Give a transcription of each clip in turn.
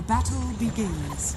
The battle begins.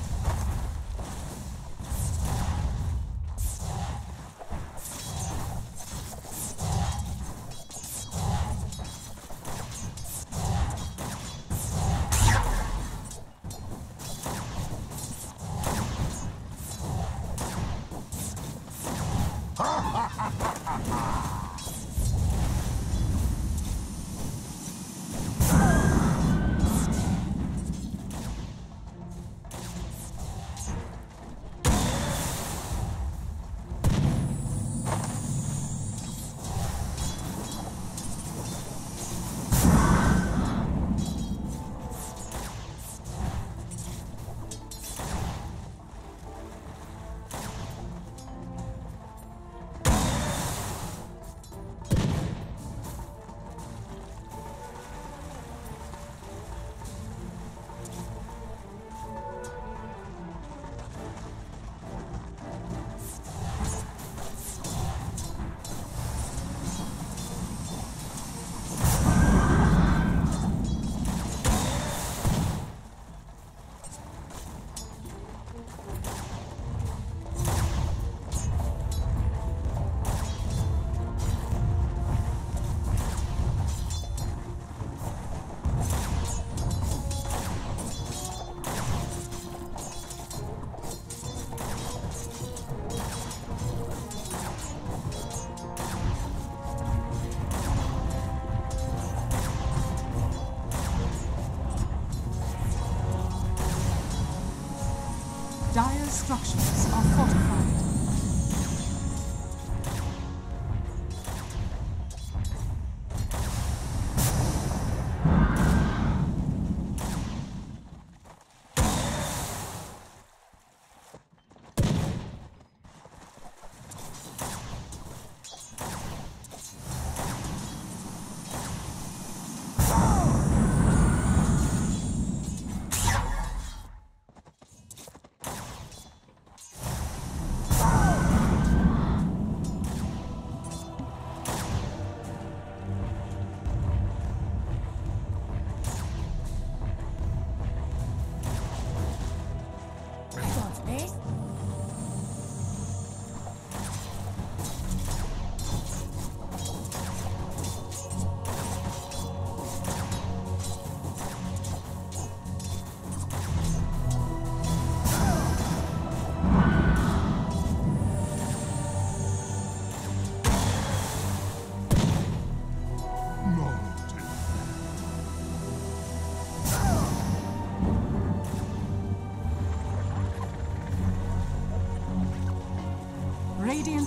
instructions.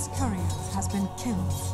Radiant's courier has been killed.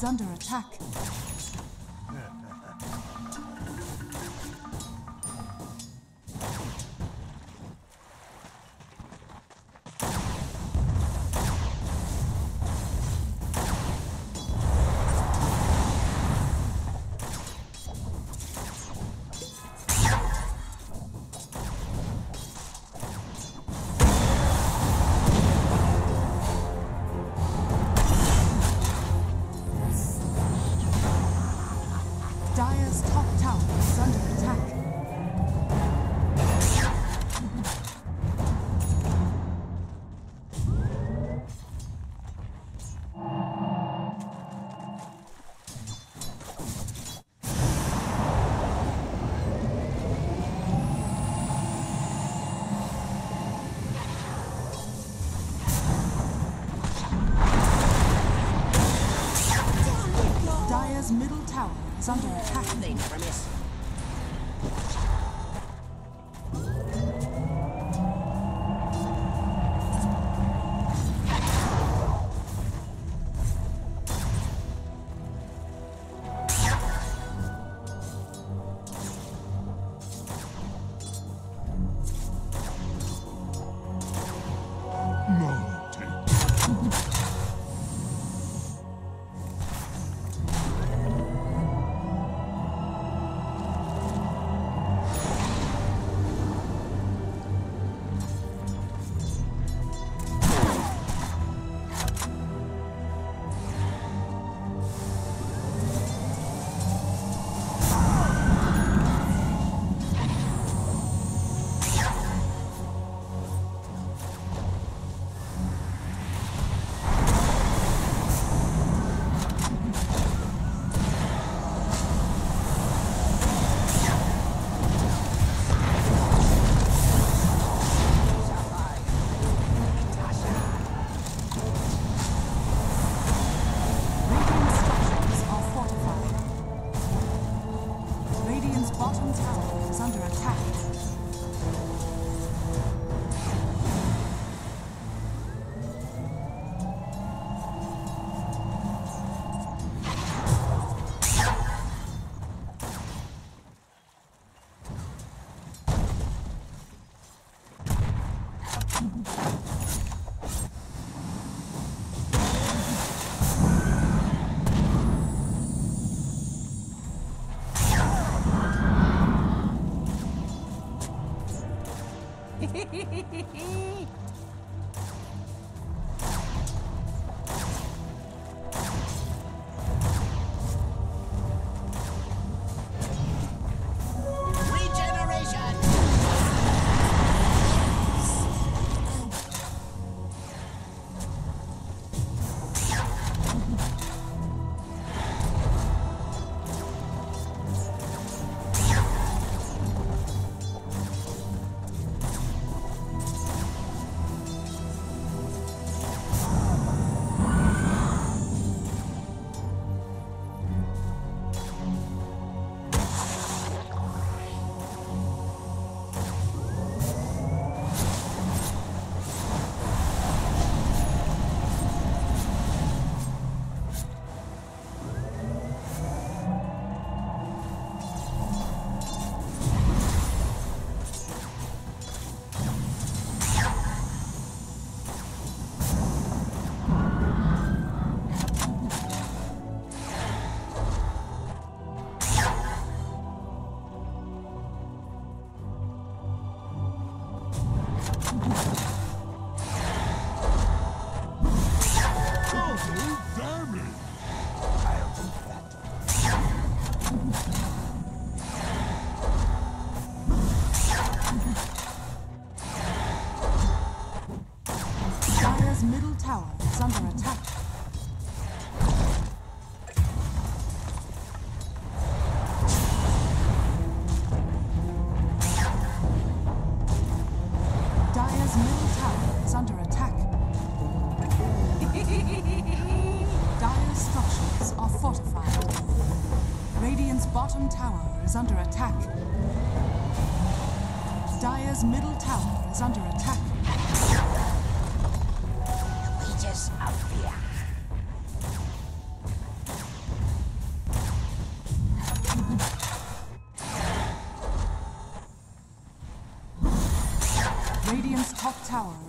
Is under attack.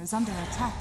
is under attack.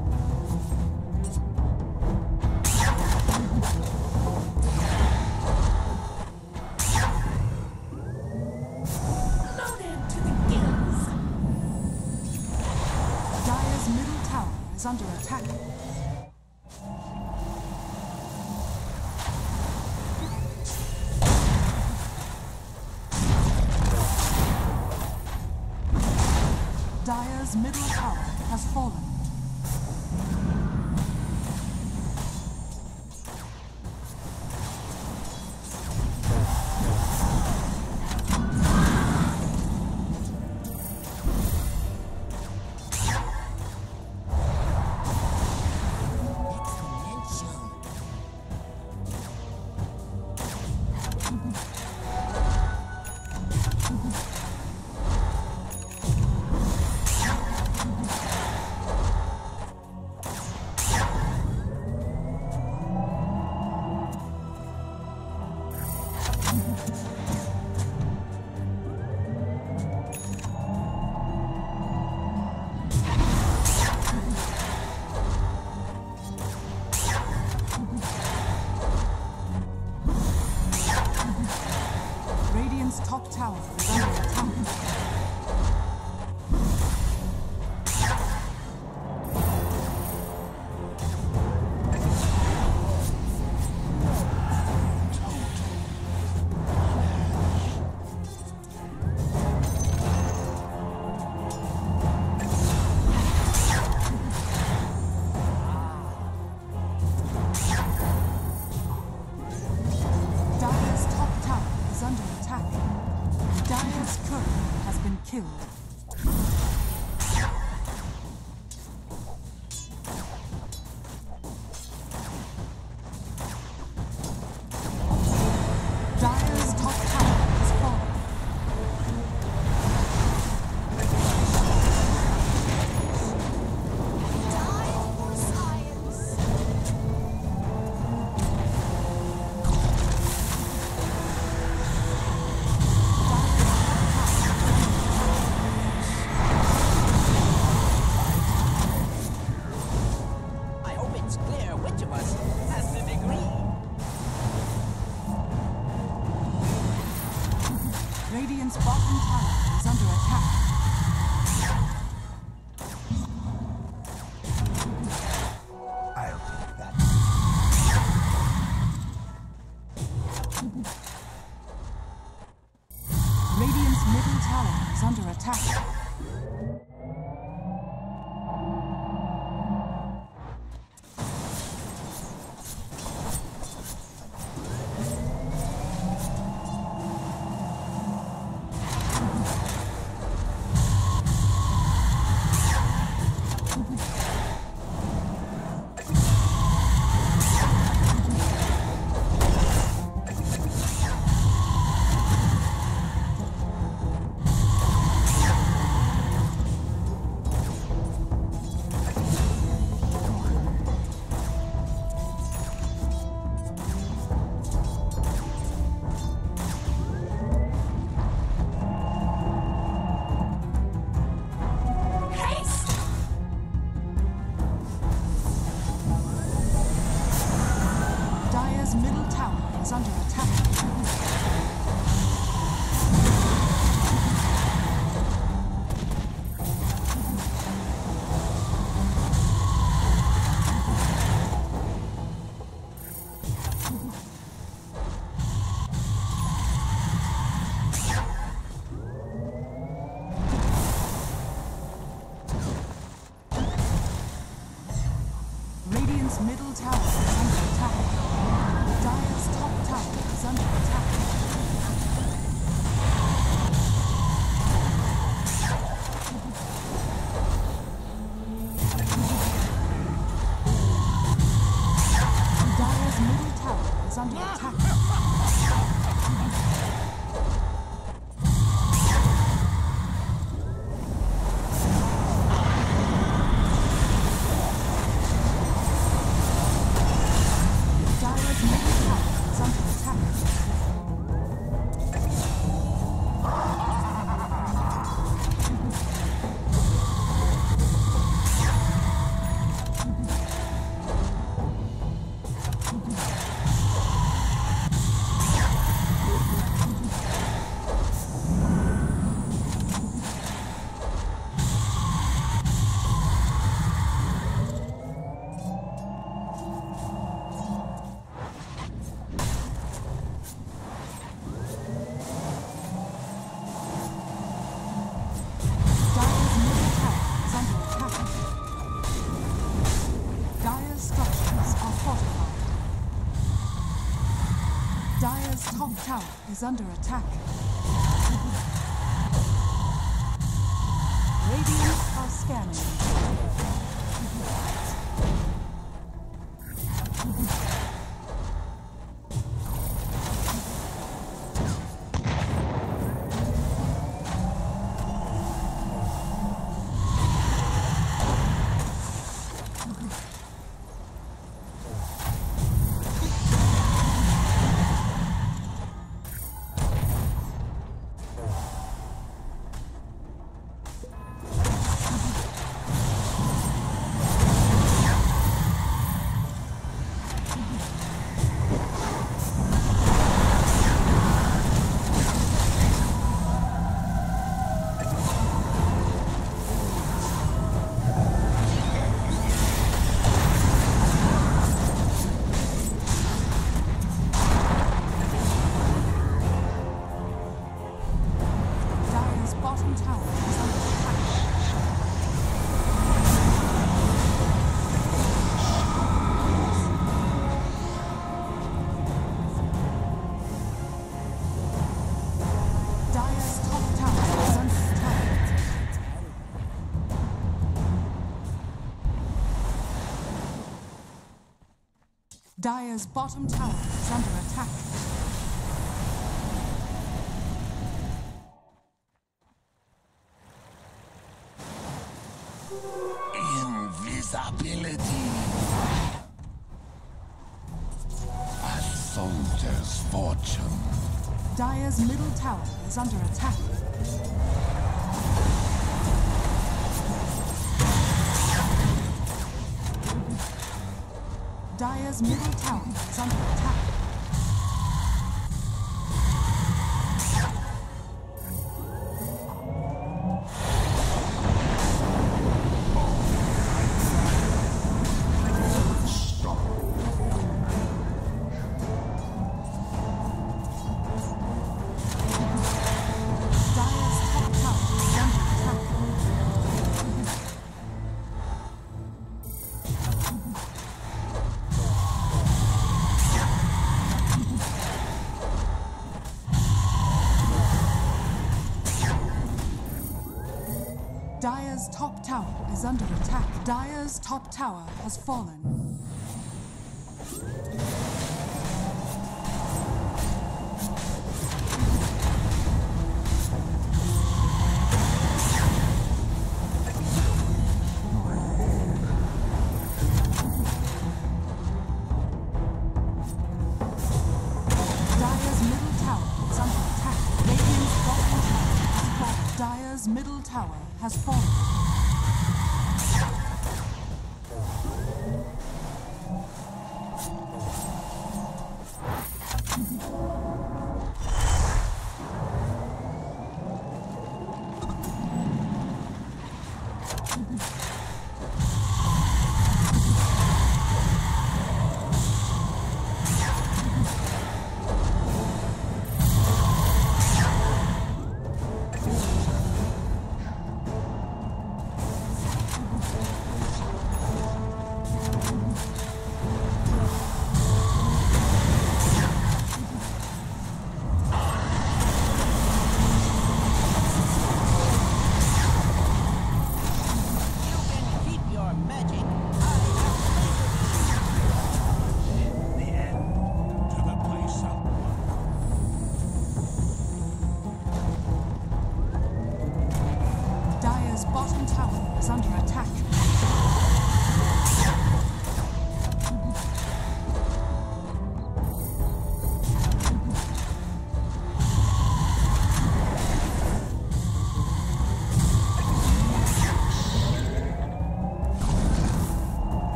is under attack. Dire's bottom tower is under attack. Invisibility. A soldier's fortune. Dire's middle tower is under attack. Dire's middle Town is under attack. is under attack. Dire's top tower has fallen. Dire's middle tower has fallen.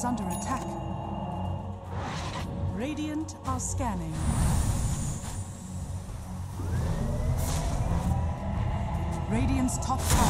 is under attack. Radiant are scanning. Radiant's top tower